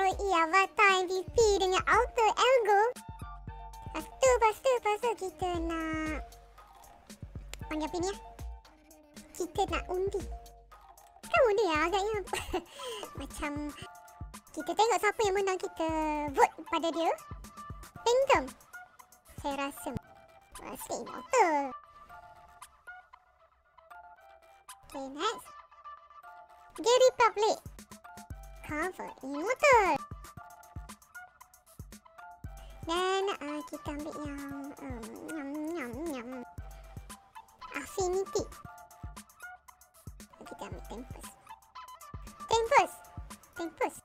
ROE Avatar MVP dengan Auto Elgo. Lepas tu, lepas tu, lepas tu kita nak... Panggil apa ni ya? Kita nak undi. Kan undi ya agaknya. Macam... Kita tengok siapa yang menang kita vote pada dia. Phantom. Saya rasa. Rasa Immortal. Okay, next. Gary Republic. Cover Immortal. Dan uh, kita ambil yang um, nyam nyam nyam. Affinity. Kita ambil Tempest. Tempest. Tempest.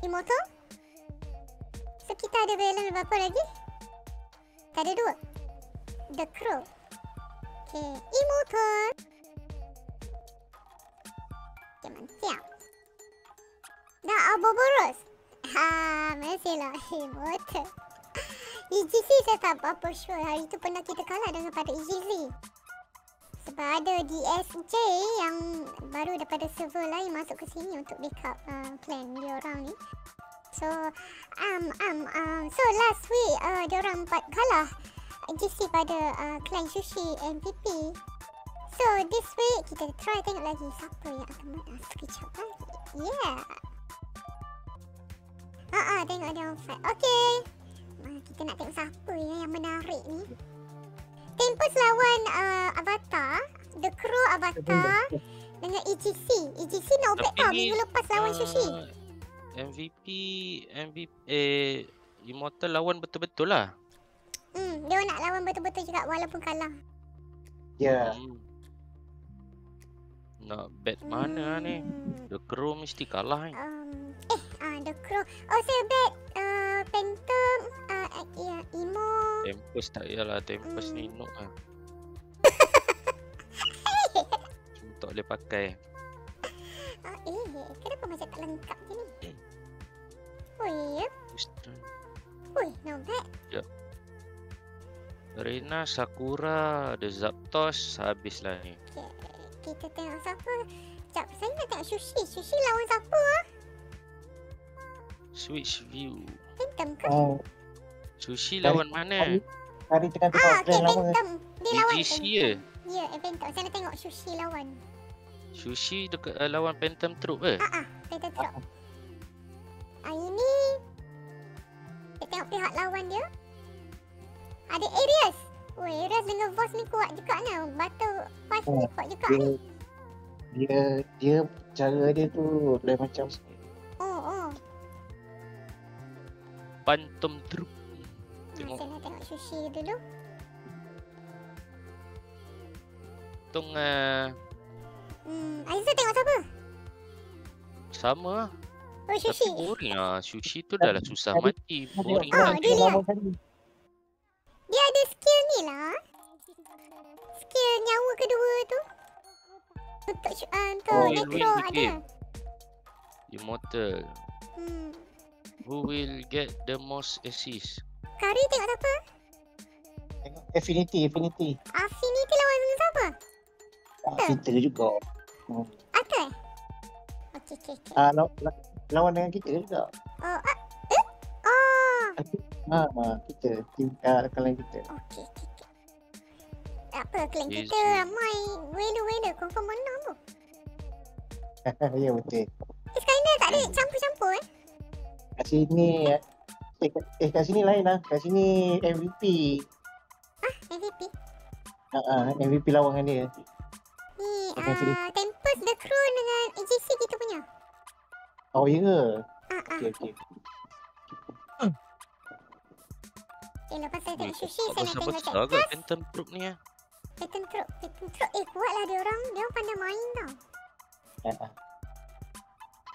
Immortal. So kita ada berapa lagi? Tak ada dua. The Crow. Okay. Immortal. Okay, mantap. Dah Aboboros. Ha, mestilah Immortal. EGC saya tak apa-apa sure. Hari tu pernah kita kalah dengan pada EGC. Sebab ada DSJ yang baru daripada server lain masuk ke sini untuk backup uh, clan dia orang ni. So, um, um, um, so last week uh, dia orang empat kalah GC pada uh, clan Sushi MVP. So, this week kita try tengok lagi siapa yang akan menang sekejap lagi. Yeah. Ah, uh, uh, tengok dia. Okay. Uh, kita nak tengok siapa ya yang menarik ni. Tempest lawan uh, Avatar. The Crow Avatar. Dengan EGC. EGC nak obat tau minggu lepas lawan uh, Sushi. MVP, MVP, eh, Immortal lawan betul-betul lah. Hmm, dia nak lawan betul-betul juga walaupun kalah. Ya. Yeah. Hmm. Nak bet mana hmm. ni? The Crow mesti kalah ni. Um, eh, ah, The Crow. Oh, saya bet uh, Phantom, uh, uh, ya, Emo. Tempest tak yalah, Tempest hmm. ni nuk lah. Cuma tak boleh pakai. Oh, eh, kenapa macam tak lengkap je ni? Oh, ya. Ui, not bad. Yep. Rena, Sakura, ada Zapdos, habislah ni. Okay, kita tengok siapa. Sekejap, saya nak tengok Sushi. Sushi lawan siapa ah? Switch view. Phantom ke? Oh, Sushi lawan mana? hari tengah tengok Ah, okay. Phantom. Dia lawan Phantom. je. Ya, yeah, Phantom. Saya nak tengok Sushi lawan. Sushi dekat uh, lawan Phantom Troop ke? Ah, ah, Phantom drop. Ah, ini... Kita tengok pihak lawan dia. Ada Arius. Oh, Arius dengan Voss ni kuat juga ni. Battle ni Oh, kuat juga Dia, ni. dia, dia, cara dia tu lain macam Oh, oh. Phantom Troop. Hmm, Tengok. saya nak tengok Sushi dulu. Tung uh, Hmm, Aiza tengok siapa? sama lah. Oh, Tapi Sushi. boring lah. Sushi tu dah lah susah mati. Boring Oh, lah. dia lihat. Dia ada skill ni lah. Skill nyawa kedua tu. Untuk uh, untuk Oh, Necro ada. Immortal. Hmm. Who will get the most assist? Kari tengok siapa? Tengok Affinity, Affinity. Affinity lawan dengan siapa? Ah, kita juga. Hmm. Ata eh? Okey, okey, okey. Ah, law, la, lawan dengan kita juga. Ah, eh? Ha, ha, kita. Tim, ah, kalian kita. okey, okey, okey. Tak apa, klan Easy. kita ramai whaler-whaler. Confirm menang tu. ya, betul. Eh, sekarang dia tak ada campur-campur eh? Kat sini, eh, eh, eh, kat sini lain lah. Kat sini MVP. MVP. Ha, ha, MVP lawan dengan dia. Ni, ah, Tempest, The Crow dengan AGC kita punya. Oh, ya ke? Ah, ah. Okey, okey. Eh, lepas saya tengok sushi, saya nak tengok ke Cactus. Phantom Troop ni ah? Pattern Troop. Pattern Troop. Eh, kuat lah dia orang. Dia orang pandai main tau. Ha, ha.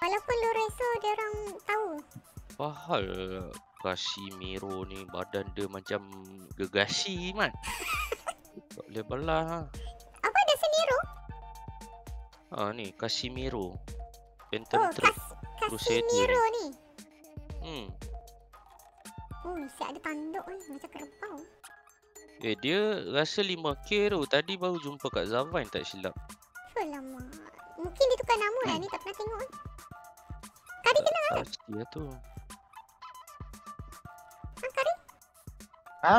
Walaupun Lorenzo dia orang tahu. Pahal Casimiro ni badan dia macam gegasi man. tak boleh belah ha. Apa ada Seniro? Ha ni Casimiro. Oh, Phantom Troop. Kas Crusader Casimiro ni. Hmm. Oh, siap ada tanduk ni. Macam kerbau. Eh dia rasa 5k tu. Tadi baru jumpa kat Zavine tak silap. Alamak. Mungkin dia tukar nama lah ni. Tak pernah tengok. Kari Kari kena Tak pasti lah tu. Ha, Kari? Ha?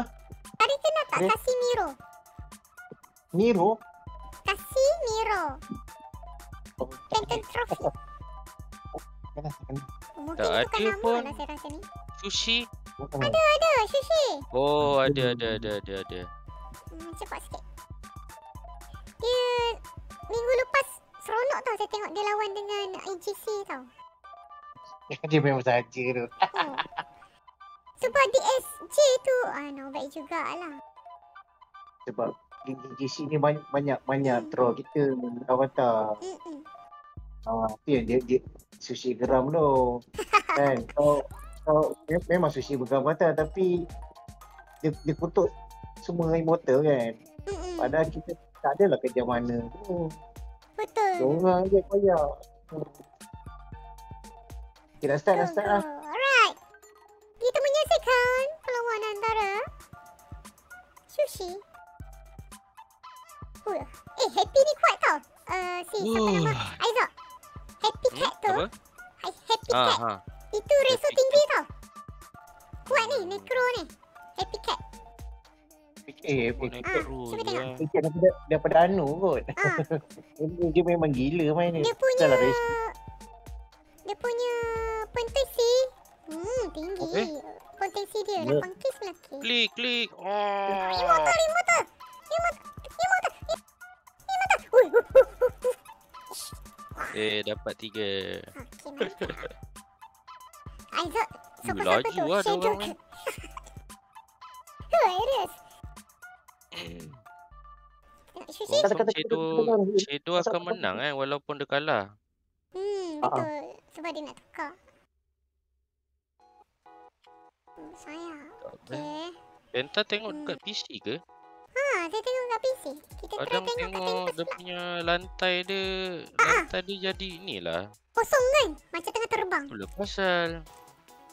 Kari kena tak Kari? Casimiro? Miro. Casimiro. Oh, Phantom Trophy. Kena, kena. Mungkin Tak ada nama pun. lah saya rasa ni. Sushi. Kena. Ada, sushi. Oh, ada ada ada ada ada. Hmm, cepat sikit. Dia minggu lepas seronok tau saya tengok dia lawan dengan IGC tau. Dia memang saja tu. Oh. Sebab DSJ tu ah no baik jugalah. Sebab di GC ni banyak banyak banyak troll kita avatar. Hmm. Ah, tu yang dia, dia sushi geram tu. kan? Kau, kau me- memang sushi bergeram avatar tapi dia, dia kutuk semua immortal kan. Hmm. Padahal kita tak adalah kerja mana tu. Betul. Diorang je koyak. Okay, dah start, dah start lah. Alright. Kita menyaksikan perlawanan antara Sushi. Oh, eh, Happy ni kuat tau. Uh, si, siapa nama? Aizat. Happy Hmm, Cat tu. apa? Hai, Happy Ha Cat. ha. Eh, Oh, eh, Ah, tengok. eh, daripada, daripada Anu kot. Ah, dia, memang gila main ni. dia punya... Lah, Reis. Dia punya potensi. Hmm, tinggi. Okay. Potensi dia Ya. 8 case lelaki. Klik klik. Oh. Immortal. Ui, ui, ui, ui. Eh dapat tiga. Okay, Laju siapa tu? lah Shadow Confirm kata- Shadow akan menang eh walaupun dia kalah. Hmm, Ah, ah. betul. Sebab dia nak tukar. Hmm, sayang. Okay. Penta tengok Hmm. dekat PC ke? Ha, saya tengok kat PC. Kita try Kadang tengok kat tengok dia punya lantai dia Ah, lantai dia jadi ni lah. Kosong kan? Macam tengah terbang. Itulah pasal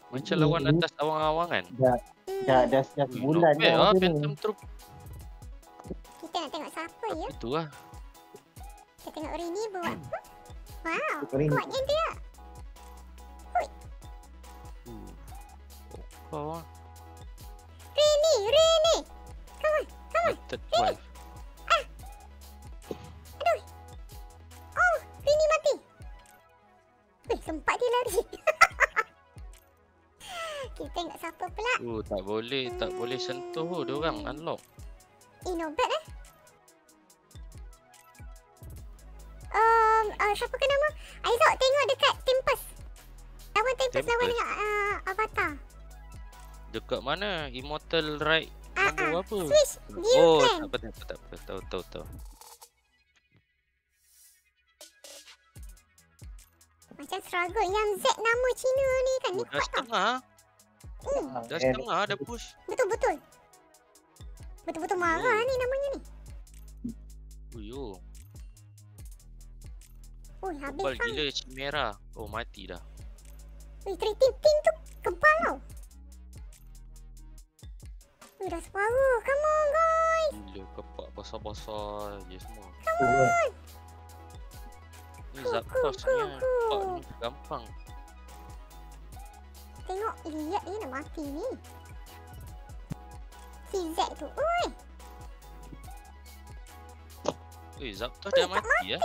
macam Hmm, lawan hmm. atas awang-awang kan. Dah, Hmm. dah, dah, dah Ui, sebulan not bad dah lah ada ni. Phantom Troop nak tengok siapa ya? itu lah. Kita tengok Rini buat. Wow, Rini. kuatnya dia. Uh. Oh, kau lah. Rini, Rini. Method wife. Oh, Rini mati. Weh, sempat dia lari. Kita tengok siapa pula. Oh, tak boleh, tak boleh sentuh dia orang unlock. Eh, not bad eh. Dekat mana? Immortal Right Ah, nombor ah. apa? Switch, View Oh, tak apa, tak apa, tak apa. Tahu, tahu, tahu. Macam struggle. Yang Z nama Cina ni kan. Ni Oh, dah kuat tau. setengah. Hmm, Ah, Dah eh, setengah dah push. betul-betul. Betul-betul marah Oh. ni namanya ni. Uyo, Ui, habis kebal kang. gila Chimera. Oh, mati dah. Ui, Tri Ting Ting tu kebal tau. Ui, dah separuh. Come on, guys. Gila, kepak basah-basah je semua. tu lah. Ni ni cool, kan. Kepak ni gampang. Tengok, lihat dia dah mati ni. Si Z tu. Ui, Eh, Zapdos Ui, dah tak mati ya.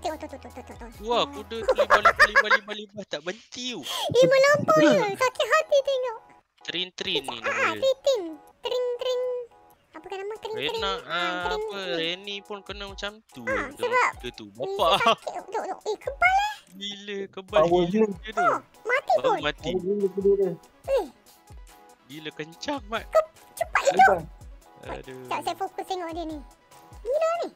Tengok tu tu tu tu tu. tu. Wah, kuda tu libah-libah-libah-libah tak berhenti tu. Eh, melampau je. Sakit hati tengok. Trin-trin ni Ah, nama dia. Tritin. Tring, tring. Apa kan nama? Tring. Rena, Ah, ah, apa. Reni pun kena macam tu. Ah, dengan sebab- kuda tu. Bapak, sakit. Duk, duk. Eh, kebal eh. gila, kebal Power gila dia. dia tu. Oh, mati pun. mati. Dia. Eh, Gila kencang, Mat. cepat hidup. Aduh. Sekejap saya fokus tengok dia ni. Gila ni.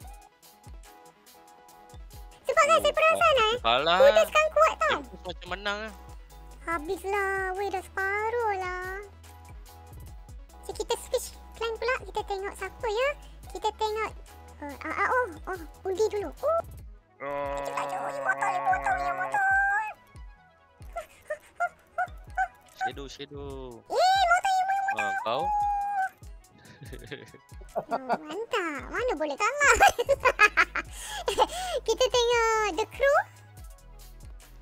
Sebab kan saya perasan eh. Kalah. Kuda sekarang kuat tau. Dia macam menang lah. Habislah. Weh, dah separuh lah. So, kita switch clan pula. Kita tengok siapa ya. Kita tengok. Uh, ah, ah, oh, oh, undi dulu. Oh, immortal. Shadow, shadow. Eh, immortal, immortal. Ah, kau? Mantap. Mana boleh kalah. Kita tengok The Crew.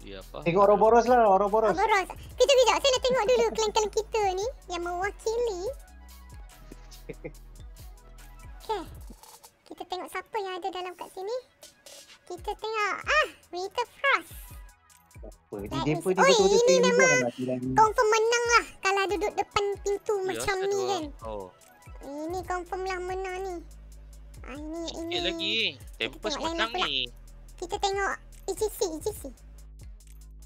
Ya apa? Tengok Ouroboros lah, Ouroboros. Ouroboros. Kejap, kejap. Saya nak tengok dulu klan-klan kita ni yang mewakili. Okay. Kita tengok siapa yang ada dalam kat sini. Kita tengok. Ah, Winter Frost. Apa? Ni Oi, betul-betul ini memang. Confirm menang lah kalau duduk depan pintu Ya, macam ni kan. Oh, Ini confirm lah menang ni. Ah, ini, ini. sikit lagi. Tempest menang ni. Kita tengok EGC, EGC.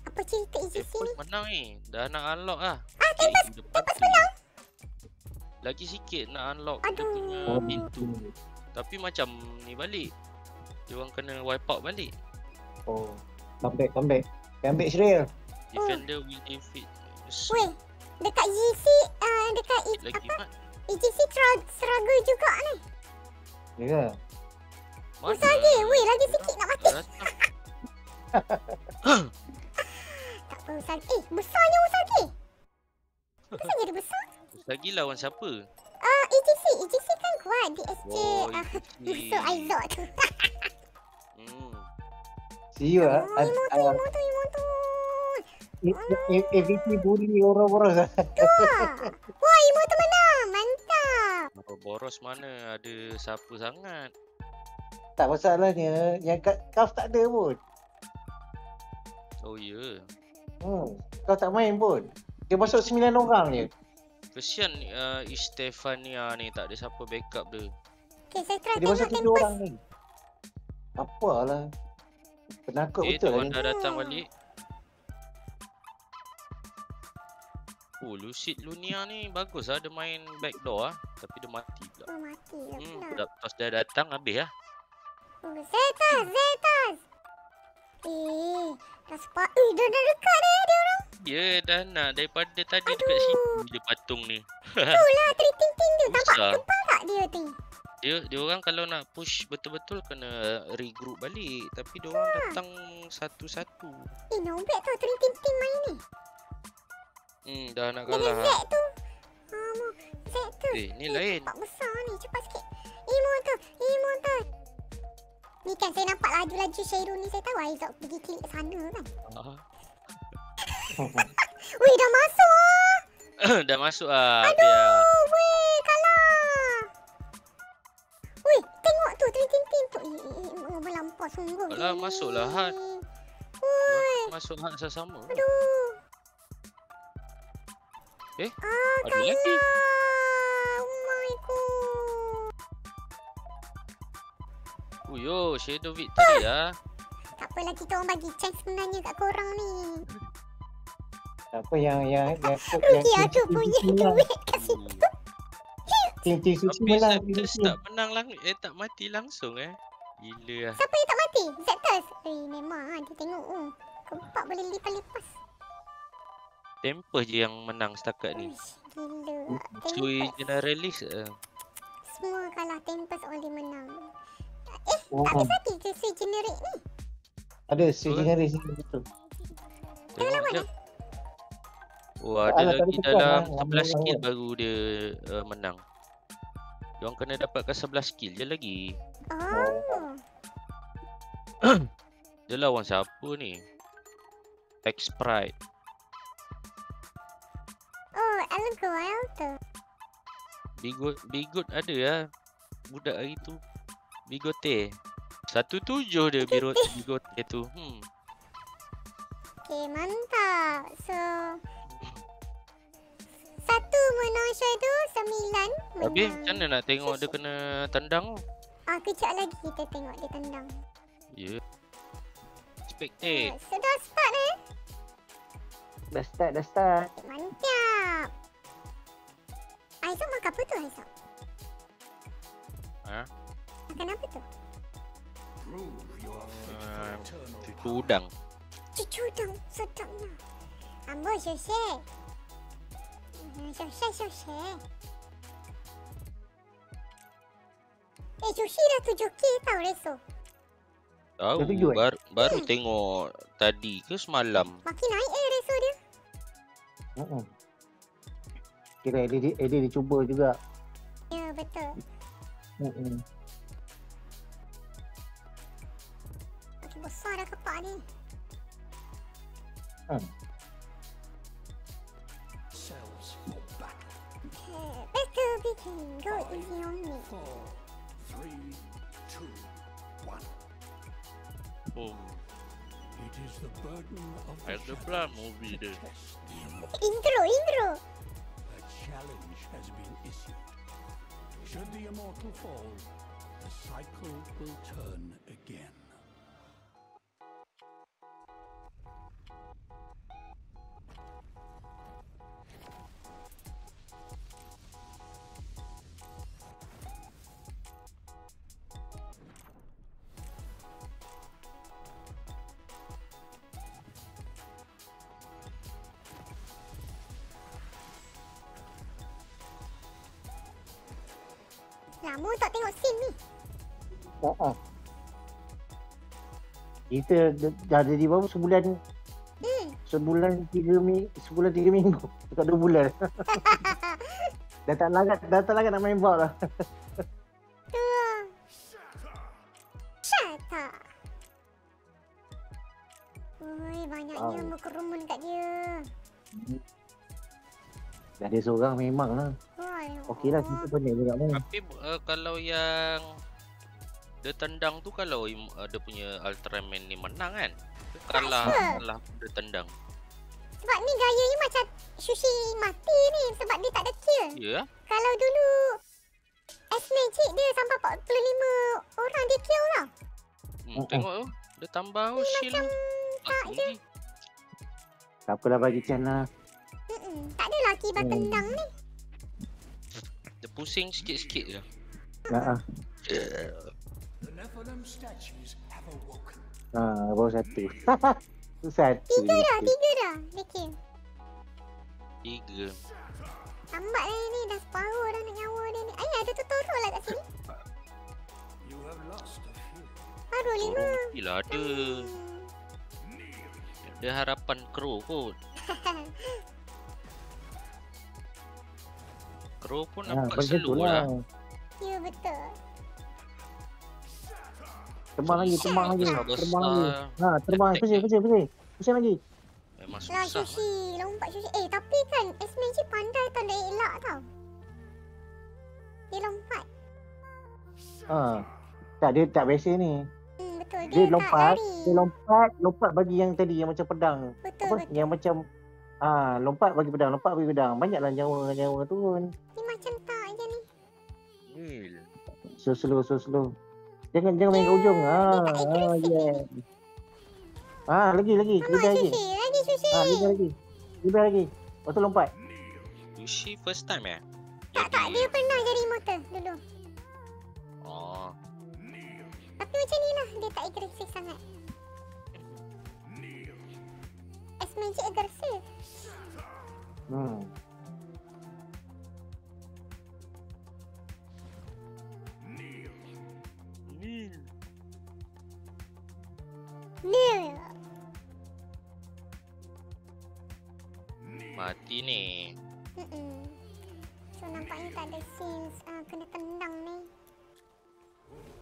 Apa cerita EGC ni? Tempest menang ni. Dah nak unlock lah. Ah, Tempest, Tempest menang. Lagi sikit nak unlock dia Aduh. punya Oh, pintu. Tapi macam ni balik. Dia orang kena wipe out balik. Oh. Comeback, comeback. Comeback Shreya. Defender will defeat. Weh, dekat EGC, uh, dekat E- Lagi apa? mat. EGC struggle juga ni. Ya ke? Mana? Lagi, weh, lagi sikit nak mati. Tak apa, Usagi. Eh, besarnya Usagi. Kenapa jadi besar? Lagi lawan siapa? Ah, EGC, EGC kan kuat. DSJ, Oh, ah, musuh Aizok tu. Hmm. See you ah. Oh, imo tu, imo tu, imo tu. AVP bully Ouroboros lah. Wah, Boros mana ada siapa sangat. Tak masalahnya, yang kat Kaf tak ada pun. Oh ya. Yeah. Hmm. Kau tak main pun. Dia masuk 9 orang je. Kesian uh, Estefania ni tak ada siapa backup dia. Okay, saya try Dia masuk 7 Tempest. orang ni. Apalah. Penakut Eh, betul lah tuan ni. dah datang balik. Oh, Lucid Lunia ni bagus lah. Dia main backdoor lah. Tapi dia mati pula. Oh, mati lah Hmm, pula. tos dah datang habis lah. Zetas, Zetas. Eh, dah sepat. Eh, dah, dah dekat dah dia orang. Ya, dah nak. Daripada tadi Aduh. dekat situ je patung ni. Itulah, triting ting dia. Nampak kepal tak dia tu? Dia dia orang kalau nak push betul-betul kena regroup balik. Tapi dia orang datang satu-satu. Eh, nombek tu triting ting main ni. Hmm, dah nak Dengan kalah. Z tu. Ah, mo. Z tu. Eh, ni lain. Nampak besar ni. Cepat sikit. Imo tu. Imo tu. Ni kan saya nampak laju-laju Syairul ni. Saya tahu Aizok pergi klik sana kan. Ah. Weh, dah masuk ah. dah masuk ah. Biar. Oh, weh, kalah. Weh, tengok tu triting ting tu. Eh, eh, eh, oh, melampau sungguh. Alah, masuklah, Had. Woi, Masuk hak sama. aduh. Eh, Ah, ada lagi. Oh my god. Oh yo, Shadow Victory lah. Tak apalah kita orang bagi chance sebenarnya kat korang ni. Apa yang yang yang Rugi aku punya duit kat situ. Sushi Tapi. Zapdos tak menang lang eh tak mati langsung eh. Gila lah. Siapa yang tak mati? Zapdos. Eh memang ah dia tengok oh. Kempak boleh lipas-lipas. Tempest je yang menang setakat ni. Sui Tempest. generalis eh. Semua kalah Tempest only menang. Eh, Oh, tak lagi ke Sui Generate ni? ada sushi generis ni betul. Tengok lawan, jap. Oh ada ada, lagi dalam tekan, 11 ah, skill lawan. baru dia uh, menang. Diorang kena dapatkan 11 skill je lagi. Oh. Dia lawan siapa ni? X Pride. Oh, Algo tu. Bigot Bigot ada lah. Budak hari tu. Bigote. Satu tujuh dia biro bigote tu. Hmm. Okay, mantap. So, satu menang Shadow, sembilan menang. Habis macam mana nak tengok dia kena tendang tu? Ah, kejap lagi kita tengok dia tendang. Ya. Yeah. Spectate. Oh, sudah start eh. Dah start, dah start. Mantap. Aizok makan apa tu Aizok? Ha? Makan apa tu? Uh, cucu udang. Cucu dong, sedapnya. Ambo Syoshe. Syoshe, Syoshe. Eh, Syoshe dah 7K tau Reso. Tahu eh? baru, baru Hmm. tengok tadi ke semalam. Makin naik eh Reso dia. Hmm. Kira Eddie, dia- Eddie dia cuba juga. Ya, betul. Hmm. ni. Hmm. Cells for battle. Okay, begin. Go easy on me. Four, three, two, one. Oh, It is the burden of the movie dia. Intro, intro. Challenge has been issued. Should the immortal fall, the cycle will turn again. Lama tak tengok scene ni. Oh, oh. Kita dah- jadi berapa sebulan Hmm. sebulan tiga mi sebulan tiga minggu dekat dua bulan. dah tak larat dah tak larat nak main bot lah. Tu. Oi, banyaknya Oh. berkerumun kat dia. Dah dia seorang memang lah. Okey lah kita pening juga main. Tapi uh, kalau yang dia tendang tu kalau uh, dia punya Ultraman ni menang kan? Dia kalah kalah dia tendang. Sebab ni gayanya macam sushi mati ni sebab dia tak ada kill. Ya yeah. Kalau dulu S-Magic dia sampai 45 orang dia kill tau. Hmm, Mm-mm. tengok tu. Dia tambah oh, shield Macam tak Ah, je. Tak apalah bagi Chan lah. Mm-mm. Tak adalah akibat Hmm. tendang ni. Dia pusing sikit-sikit je. Ha ah. Awoken. Ha, baru satu. tu satu. Tiga dah, tiga dah kill. Tiga. Lambat lah ni dah separuh dah nak nyawa dia ni. Ayah ada tutorial lah kat sini. You have lost a few. Baru lima. Orang mestilah ada. Hmm. Ada harapan crow kot. Crow pun Ha, nampak slow lah. lah. ya betul. Terbang lagi, terbang lagi. Terbang lagi. Ha, terbang. Pusing, pusing, pusing. Pusing lagi. Memang Lah susah. sushi, lompat sushi. Eh tapi kan S-Magic pandai tau dia elak tau. Dia lompat. Ha. Tak, dia tak biasa ni. Hmm, betul. Dia, Dia lompat, lari. dia lompat, lompat bagi yang tadi yang macam pedang. Betul, Apa? betul. Yang macam Ah, lompat bagi pedang, lompat bagi pedang. Banyaklah nyawa-nyawa turun. Gil. So slow, so slow. Jangan jangan main kat ujung. Ah, tak ah, yeah. Ah, lagi lagi. Lagi. sushi. Lagi sushi. Ah, lebih lagi. Lebih lagi. Lepas tu lompat. Sushi first time eh? tak, tak. Dia pernah jadi immortal dulu. Oh. Tapi macam ni lah. Dia tak agresif sangat. S-Magic agresif. Hmm. Nil. Mati ni. Mm-mm. So nampaknya tak ada scenes uh, kena tendang ni.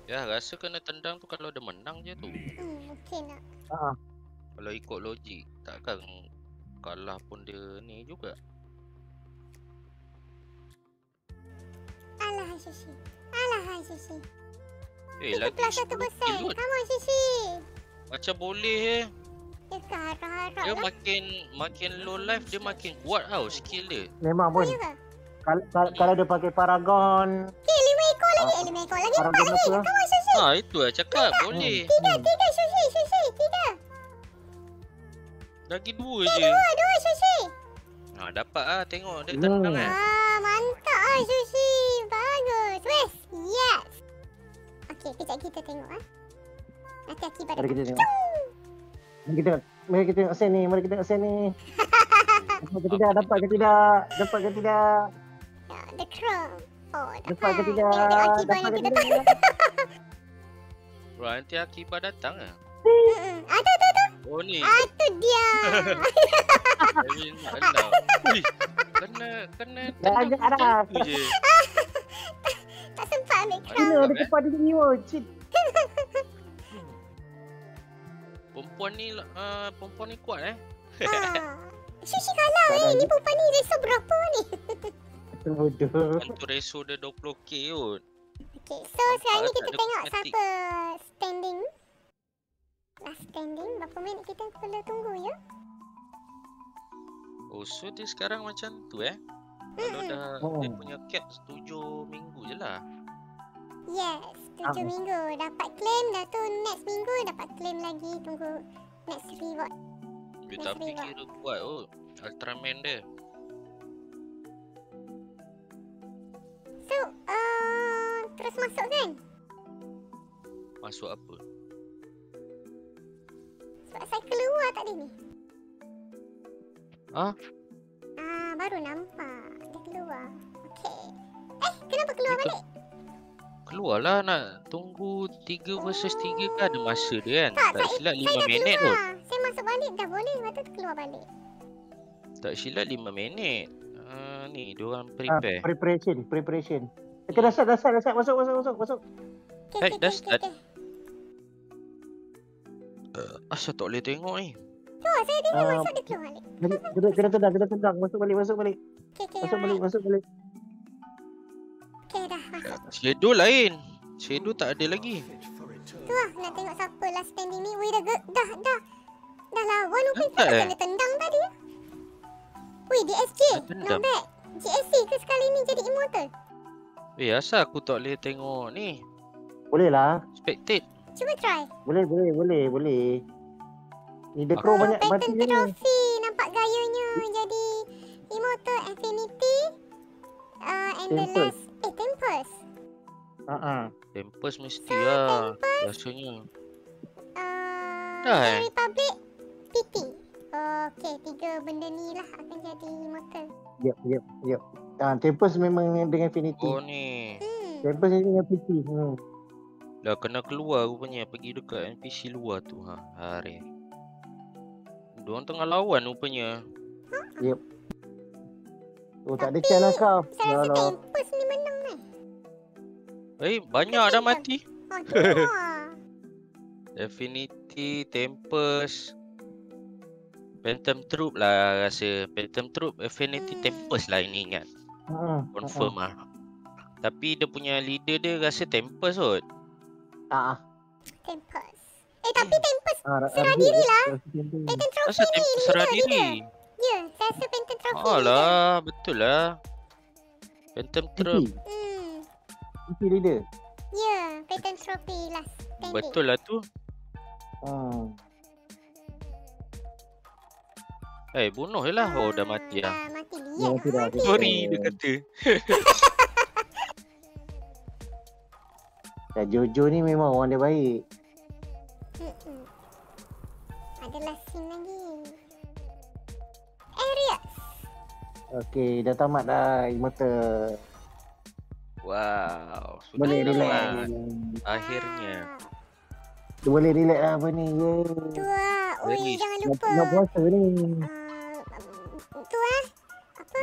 Ya rasa kena tendang tu kalau dia menang je tu. Hmm, mungkin lah. Ah, Kalau ikut logik takkan kalah pun dia ni juga. Alah sushi. Alah sushi. Eh lagi 31%. 10 kill kot. Come on sushi. Macam boleh eh. Dia harap-harap Dia lah. makin makin low life dia makin kuat tau skill dia. memang pun. ya? Kalau, kalau, kalau dia pakai paragon, Okay, lima ekor lagi. Eh, lima ekor lagi. paragon Empat lagi. lah. Come on sushi. Ha itu lah cakap boleh. Tiga, tiga sushi. Sushi, tiga. Lagi dua Eh, je. dua, dua sushi. Ha dapat ah tengok dia Hmm. tendang kan. Ah, mantap ah sushi. Okay, kejap kita tengok ah. Nanti akibat Mari kita tengok. Mari kita mari kita tengok sen ni, mari kita tengok sen ni. Dapat ke tidak? Dapat ke tidak? Dapat ke tidak? Ya, the crow. Oh, Dapat ke tidak? Tengok akibat Dapat ke kita tidak? Bro nanti akibat datang ah. Mm-mm. Ah, tu, tu, tu. Oh ni. Ah, tu dia. Nak. Ui, Kena kena Dah ajak dah. Tak sempat ambil crown. Kena ada eh. cepat dia ni. Cik. Perempuan ni uh, perempuan ni kuat eh. Ah. Sushi kalah eh. ada. Ni perempuan ni reso berapa ni? Bodoh. Untuk reso dia 20k kot. Okay, so sekarang ni kita tengok siapa standing. Last standing. Berapa minit kita perlu tunggu ya? Oh, so dia sekarang macam tu eh. Kalau dah Oh. dia punya cap 7 minggu je lah. Yes, tujuh Ah. minggu. Dapat claim dah tu next minggu dapat claim lagi. Tunggu next reward. Dia Next tapi reward. kira kuat oh. Ultraman dia. So, uh, terus masuk kan? Masuk apa? Sebab saya keluar tadi ni. Ah? Ah, baru nampak. Kenapa keluar Dia ke- balik? Keluarlah nak tunggu 3 versus 3 kan ada masa dia kan. Tak, Tak silap Saya 5 dah minit keluar. Saya masuk balik dah boleh. Lepas tu keluar balik. Tak silap 5 minit. Uh, ni diorang Ah, prepare. preparation, preparation. Okay, dah start, dah start, dah start. Masuk, masuk, masuk, masuk. Okay, Eh, okay, dah okay, start. okay. Asal tak boleh tengok ni? Keluar, saya tengok Ah, masuk dia keluar balik. Kena, kena, kena tendang, kena tendang. Masuk balik, masuk balik. Okay, okay, Masuk balik, alright. masuk balik. Dah. Shadow lain. Shadow tak ada lagi. Fit for return. Tu lah, nak tengok siapa last standing ni. Weh, dah, ge- dah, dah. Dah lawan Upin Nampak tak eh? kena tendang tadi. Weh, DSJ. Dah. Not bad. GSC ke sekali ni jadi immortal? Eh, asal aku tak boleh tengok ni? Boleh lah. Spectate. Cuba try. Boleh, boleh, boleh, boleh. Ni The Crow Oh, banyak mati ni. trophy. Nampak gayanya jadi immortal infinity. Uh, and the Tempest. last... Eh. Ha ah. Tempest mesti lah. Biasanya. Uh, Dah, eh? Republic. PT. Okay, tiga benda ni lah akan jadi immortal. Yep, yep, yep. Ah, Tempest memang dengan Infinity. Oh ni. Hmm. Tempest ni dengan PT. Hmm. Dah kena keluar rupanya. Pergi dekat NPC luar tu. Ha, hari. Diorang tengah lawan rupanya. Oh, tak ada chance lah kau. Saya Ya rasa. Tempest. Eh, banyak dah mati. Oh. Affinity, Tempest. Phantom Troop lah rasa. Phantom Troop, Affinity, Hmm. Tempest lah ini ingat. Ha, Confirm lah. Tapi dia punya leader dia rasa Tempest kot. Ah, ah. Tempest. Eh, tapi Tempest Ah, ra- Serah diri lah. Pattern trophy Asal ni. Tempest serah diri? leader. Ya, saya rasa trophy leader. Alah, betul lah. Phantom Troop. Hmm. PT leader. Ya, pattern trophy last standing. Betul lah tu. Hmm. Eh, bunuh je lah. Oh, dah mati lah. Dah mati Ya, liat. mati dah, mati. Sorry, dia kata. Dan Jojo ni memang orang dia baik. Mm-mm. Ada last scene lagi. Area. Okey, dah tamat dah Immortal. Wow. sudah Boleh relax. tamat. Akhirnya. Dia boleh relax lah apa ni. Yeay. Tu lah. Oi, jangan lupa. nak puasa ni. Uh, tu lah. Apa?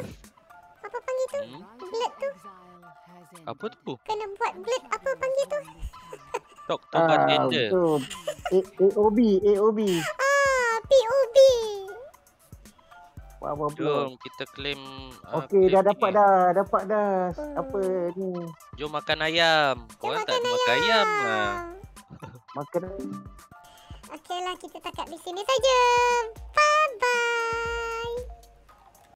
Apa panggil tu? Hmm? Blood tu. Apa tu? Kena buat blood. Apa panggil tu? Doktor. Ah, betul. A- AOB, AOB. Ah, POB apa-apa. Jom kita claim uh, Okey dah dapat ini. dah, dapat dah. Hmm. Apa ni? Jom makan ayam. Jom tak makan ayam. Makan ayam. Ah. makan... Okeylah kita takat di sini saja. Bye bye.